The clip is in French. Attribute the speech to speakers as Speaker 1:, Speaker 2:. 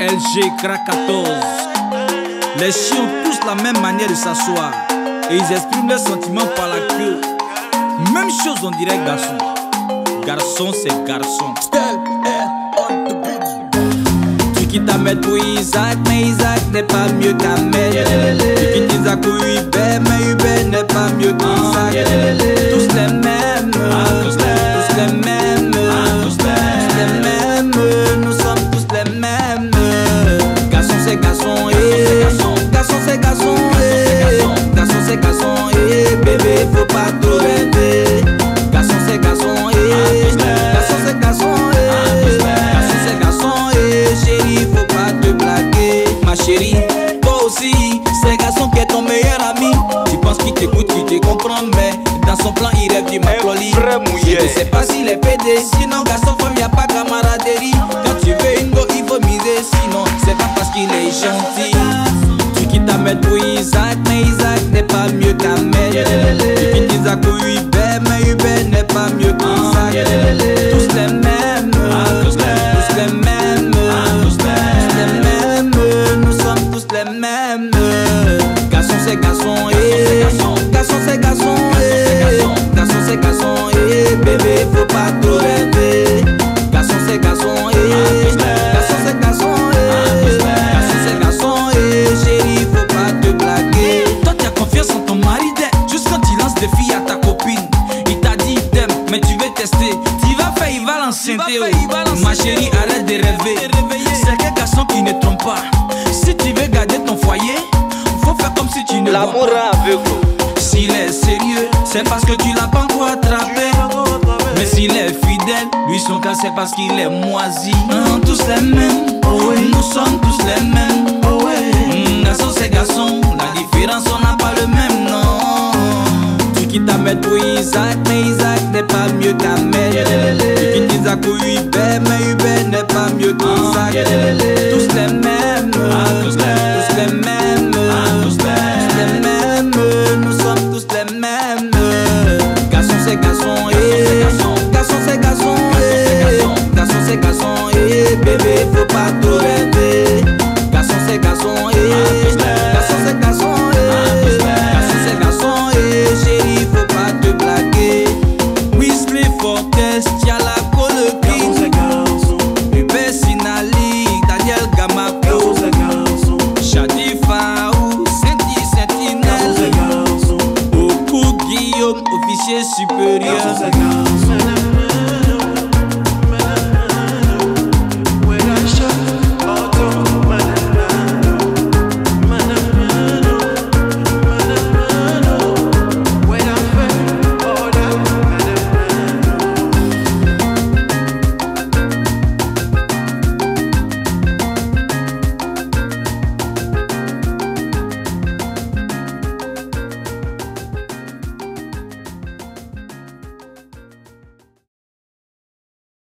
Speaker 1: LG Crack 14. Les chiens ont tous la même manière de s'asseoir et ils expriment leurs sentiments par la queue. Même chose on dirait garçon. Garçon c'est garçon. Tu quittes Ahmed pour Isaac, mais Isaac n'est pas mieux qu'Ahmed. Tu quittes Isaac pour Hubert, mais Hubert n'est pas mieux qu'Isaac. Tous les mêmes, Qu'il t'écoute, qu'il te comprend, mais dans son plan il rêve du macroli.
Speaker 2: vrai mouillé.
Speaker 1: Je ne sais pas s'il est pédé, sinon garçon femme y a pas camaraderie. Quand tu veux une go, il faut miser, sinon c'est pas parce qu'il est gentil. Tu quittes Ahmed pour Isaac, mais Isaac n'est pas mieux qu'Ahmed. Tu quittes Isaac pour Hubert, mais Hubert n'est pas mieux qu'Isaac. Tous les mêmes, Ma chérie arrête de rêver. C'est quel garçon qui ne trompe pas. Si tu veux garder ton foyer, faut faire comme si tu ne
Speaker 2: L'amour aveugle.
Speaker 1: S'il est sérieux, c'est parce que tu l'as pas encore attrapé. Mais s'il est fidèle, lui son cas c'est parce qu'il est moisi. Hein, tous les mêmes, nous sommes tous les mêmes. Hum, garçon c'est garçon, la différence on n'a pas le même nom. Tu quittes Ahmed pour Isaac, mais Isaac n'est pas mieux qu'Ahmed. Tu quittes Isaac pour de contact. Tous les mêmes, tous les mêmes, tous les mêmes, nous sommes tous les mêmes. C'est c'est c'est c'est bébé.